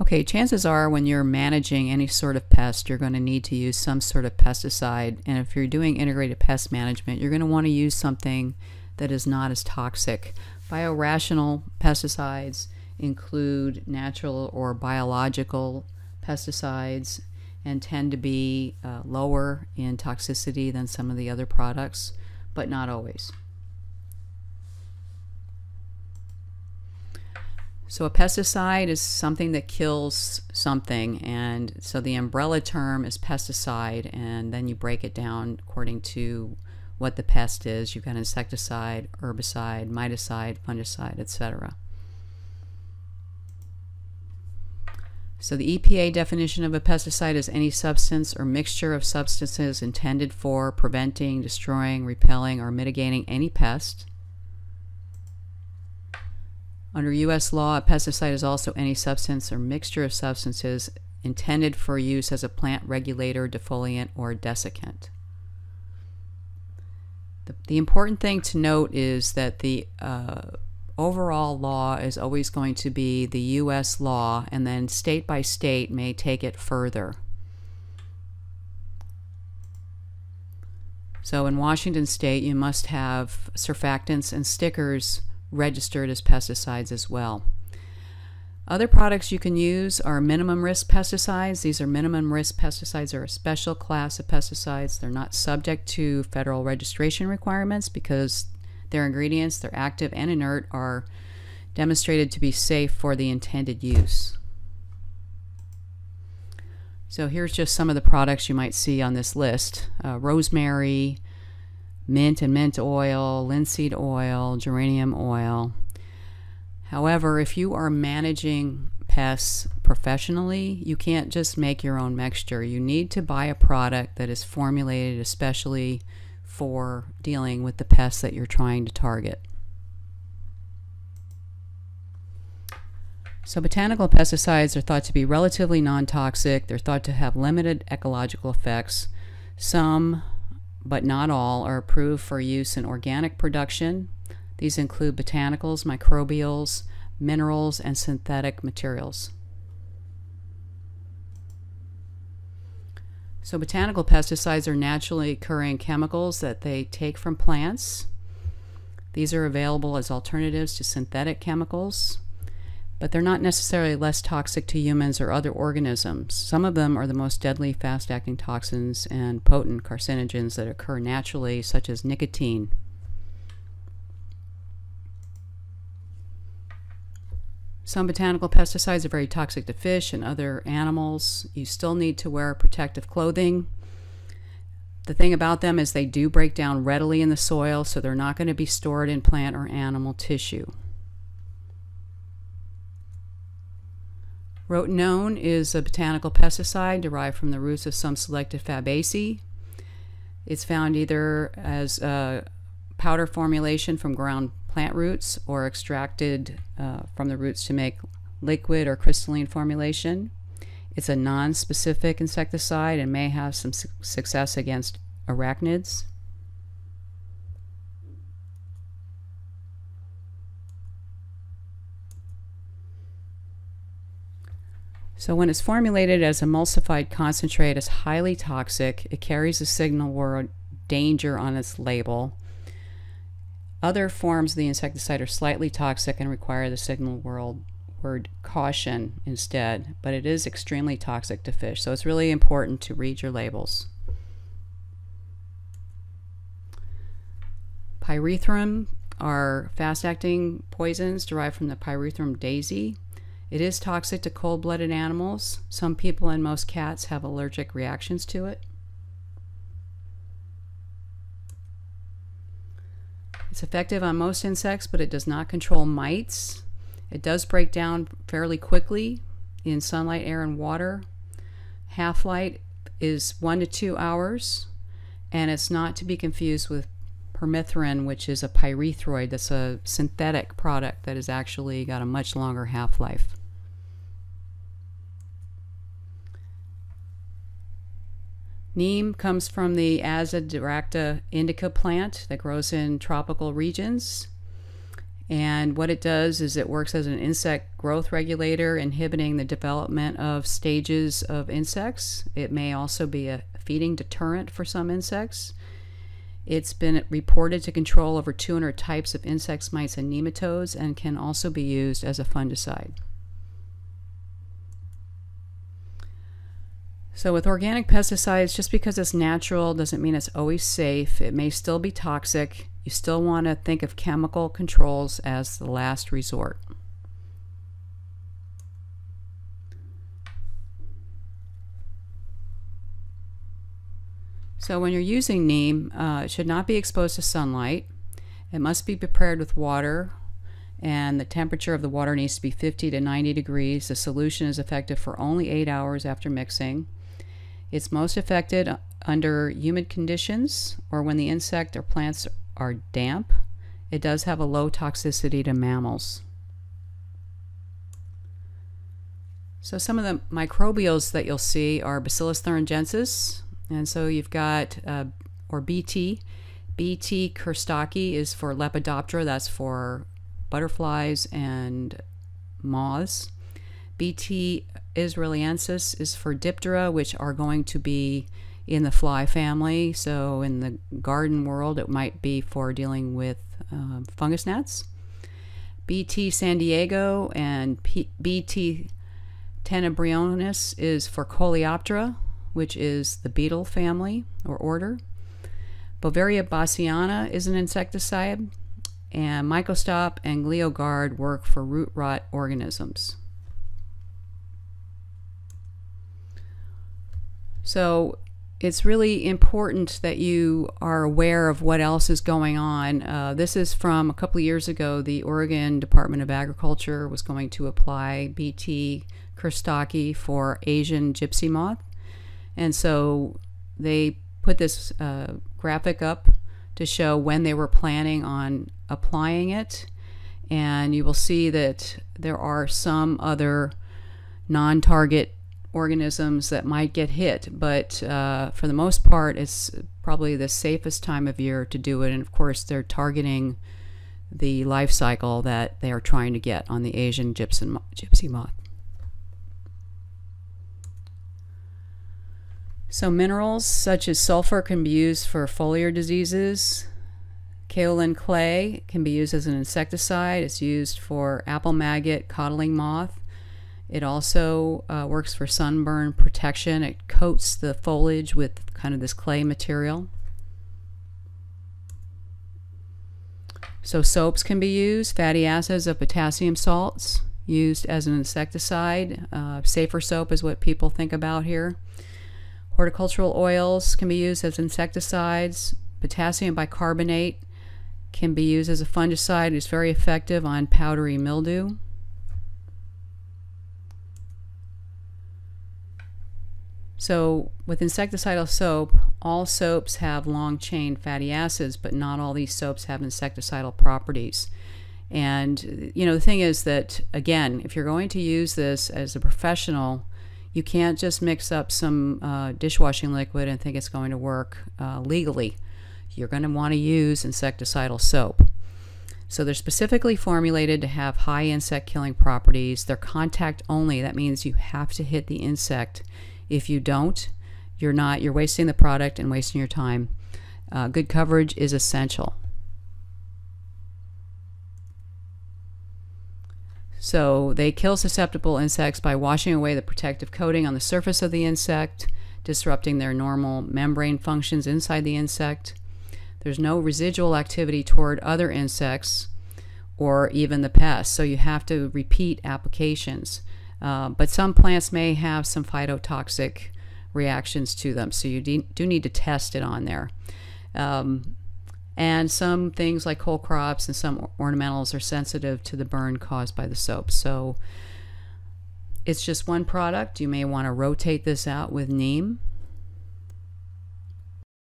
Okay, chances are when you're managing any sort of pest, you're going to need to use some sort of pesticide. And if you're doing integrated pest management, you're going to want to use something that is not as toxic. Biorational pesticides include natural or biological pesticides and tend to be uh, lower in toxicity than some of the other products, but not always. So a pesticide is something that kills something, and so the umbrella term is pesticide, and then you break it down according to what the pest is. You've got insecticide, herbicide, miticide, fungicide, etc. So the EPA definition of a pesticide is any substance or mixture of substances intended for preventing, destroying, repelling, or mitigating any pest. Under U.S. law, a pesticide is also any substance or mixture of substances intended for use as a plant regulator, defoliant, or desiccant. The, the important thing to note is that the uh, overall law is always going to be the U.S. law, and then state by state may take it further. So in Washington state, you must have surfactants and stickers registered as pesticides as well. Other products you can use are minimum risk pesticides. These are minimum risk pesticides are a special class of pesticides. They're not subject to federal registration requirements because their ingredients, their active and inert, are demonstrated to be safe for the intended use. So here's just some of the products you might see on this list. Uh, rosemary, mint and mint oil, linseed oil, geranium oil. However, if you are managing pests professionally, you can't just make your own mixture. You need to buy a product that is formulated especially for dealing with the pests that you're trying to target. So botanical pesticides are thought to be relatively non-toxic. They're thought to have limited ecological effects. Some but not all, are approved for use in organic production. These include botanicals, microbials, minerals, and synthetic materials. So botanical pesticides are naturally occurring chemicals that they take from plants. These are available as alternatives to synthetic chemicals but they're not necessarily less toxic to humans or other organisms. Some of them are the most deadly fast acting toxins and potent carcinogens that occur naturally, such as nicotine. Some botanical pesticides are very toxic to fish and other animals. You still need to wear protective clothing. The thing about them is they do break down readily in the soil, so they're not going to be stored in plant or animal tissue. Rotenone is a botanical pesticide derived from the roots of some selected Fabaceae. It's found either as a powder formulation from ground plant roots or extracted uh, from the roots to make liquid or crystalline formulation. It's a non-specific insecticide and may have some su success against arachnids. So when it's formulated as emulsified concentrate, it's highly toxic. It carries a signal word danger on its label. Other forms of the insecticide are slightly toxic and require the signal word, word caution instead, but it is extremely toxic to fish. So it's really important to read your labels. Pyrethrum are fast-acting poisons derived from the Pyrethrum daisy. It is toxic to cold blooded animals. Some people and most cats have allergic reactions to it. It's effective on most insects, but it does not control mites. It does break down fairly quickly in sunlight, air, and water. Half life is one to two hours, and it's not to be confused with permethrin, which is a pyrethroid that's a synthetic product that has actually got a much longer half life. Neem comes from the Azadirachta indica plant that grows in tropical regions. And what it does is it works as an insect growth regulator, inhibiting the development of stages of insects. It may also be a feeding deterrent for some insects. It's been reported to control over 200 types of insects, mites, and nematodes and can also be used as a fungicide. So, with organic pesticides, just because it's natural doesn't mean it's always safe. It may still be toxic. You still want to think of chemical controls as the last resort. So, when you're using neem, uh, it should not be exposed to sunlight. It must be prepared with water, and the temperature of the water needs to be 50 to 90 degrees. The solution is effective for only eight hours after mixing. It's most affected under humid conditions or when the insect or plants are damp. It does have a low toxicity to mammals. So some of the microbials that you'll see are Bacillus thuringiensis, and so you've got, uh, or BT. BT kurstaki is for Lepidoptera, that's for butterflies and moths. BT israeliensis is for Diptera, which are going to be in the fly family. So in the garden world, it might be for dealing with uh, fungus gnats. BT San Diego and P BT tenebrionis is for Coleoptera, which is the beetle family or order. Beauveria bassiana is an insecticide, and Mycostop and GlioGard work for root rot organisms. So it's really important that you are aware of what else is going on. Uh, this is from a couple of years ago. The Oregon Department of Agriculture was going to apply BT kurstaki for Asian gypsy moth. And so they put this uh, graphic up to show when they were planning on applying it. And you will see that there are some other non target organisms that might get hit, but uh, for the most part, it's probably the safest time of year to do it. And of course, they're targeting the life cycle that they are trying to get on the Asian gypsy moth. So minerals such as sulfur can be used for foliar diseases. Kaolin clay can be used as an insecticide. It's used for apple maggot, codling moth. It also uh, works for sunburn protection. It coats the foliage with kind of this clay material. So soaps can be used, fatty acids of potassium salts used as an insecticide. Uh, safer soap is what people think about here. Horticultural oils can be used as insecticides. Potassium bicarbonate can be used as a fungicide. It's very effective on powdery mildew. So with insecticidal soap, all soaps have long chain fatty acids, but not all these soaps have insecticidal properties. And you know the thing is that again, if you're going to use this as a professional, you can't just mix up some uh, dishwashing liquid and think it's going to work uh, legally. You're going to want to use insecticidal soap. So they're specifically formulated to have high insect killing properties. They're contact only. That means you have to hit the insect if you don't, you're not, you're wasting the product and wasting your time. Uh, good coverage is essential. So they kill susceptible insects by washing away the protective coating on the surface of the insect, disrupting their normal membrane functions inside the insect. There's no residual activity toward other insects or even the pests, so you have to repeat applications. Uh, but some plants may have some phytotoxic reactions to them, so you do need to test it on there. Um, and some things like cole crops and some ornamentals are sensitive to the burn caused by the soap. So it's just one product. You may want to rotate this out with neem.